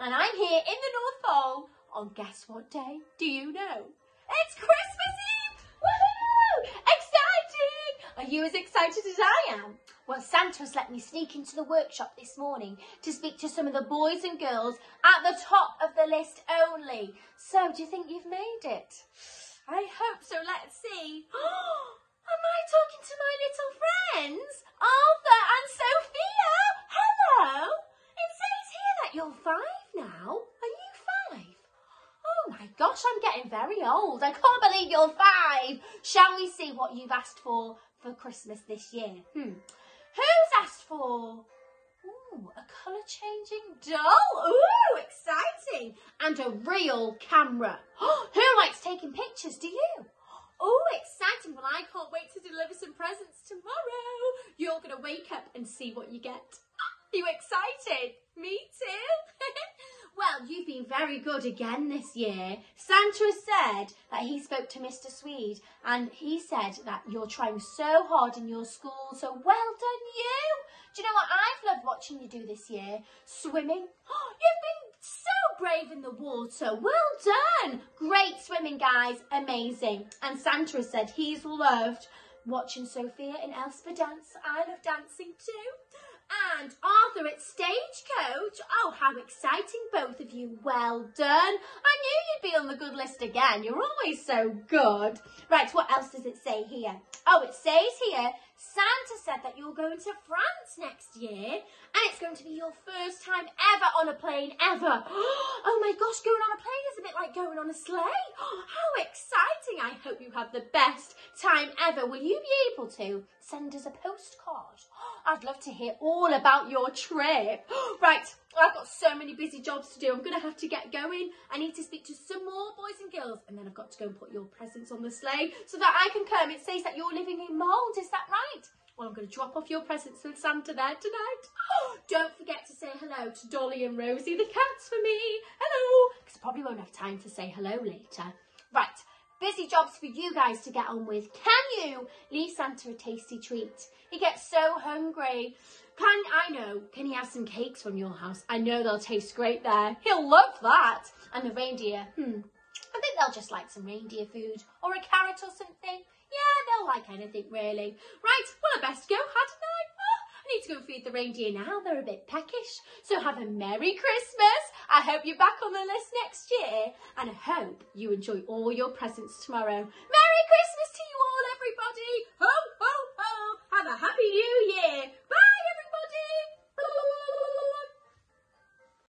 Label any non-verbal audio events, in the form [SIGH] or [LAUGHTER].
and I'm here in the North Pole on guess what day? Do you know? It's Christmas Eve! Woohoo! Exciting! Are you as excited as I am? Well, Santa's let me sneak into the workshop this morning to speak to some of the boys and girls at the top of the list only. So, do you think you've made it? I hope so. Let's see. [GASPS] Oh, Am I talking to my little friends? Arthur and Sophia? Hello. It says five now. Are you five? Oh my gosh, I'm getting very old. I can't believe you're five. Shall we see what you've asked for for Christmas this year? Hmm. Who's asked for? Ooh, a colour changing doll. Ooh, exciting. And a real camera. [GASPS] Who likes taking pictures? Do you? Oh, exciting. Well, I can't wait to deliver some presents tomorrow. You're going to wake up and see what you get. You excited? Me too. [LAUGHS] well, you've been very good again this year. Santa said that he spoke to Mr. Swede and he said that you're trying so hard in your school. So well done you. Do you know what I've loved watching you do this year? Swimming. [GASPS] You've been so brave in the water. Well done. Great swimming, guys. Amazing. And Santa said he's loved watching Sophia in Elspeth dance. I love dancing too. Stagecoach. Oh, how exciting, both of you. Well done. I knew you'd be on the good list again. You're always so good. Right, what else does it say here? Oh, it says here, Santa said that you're going to France next year and it's going to be your first time ever on a plane ever. [GASPS] Oh my gosh, going on a plane is a bit like going on a sleigh. Oh, [GASPS] How exciting. I hope you have the best time ever. Will you be able to send us a postcard? I'd love to hear all about your trip. [GASPS] Right, I've got so many busy jobs to do. I'm going to have to get going. I need to speak to some more boys and girls and then I've got to go and put your presents on the sleigh so that I can come. It says that you're living in Mold, is that right? Well, I'm going to drop off your presents with Santa there tonight. [GASPS] Don't forget to say hello to Dolly and Rosie, the cats, for me. Hello, because I probably won't have time to say hello later. Right, busy jobs for you guys to get on with. Can you leave Santa a tasty treat? He gets so hungry. Can I know? Can he have some cakes from your house? I know they'll taste great there. He'll love that. And the reindeer, hmm. I think they'll just like some reindeer food or a carrot or something. Yeah, they'll like anything really. Right, well I best go, hadn't I? Oh, I need to go feed the reindeer now. They're a bit peckish. So have a Merry Christmas. I hope you're back on the list next year and I hope you enjoy all your presents tomorrow. Merry Christmas to you all, everybody! Ho, ho, ho! Have a Happy New Year!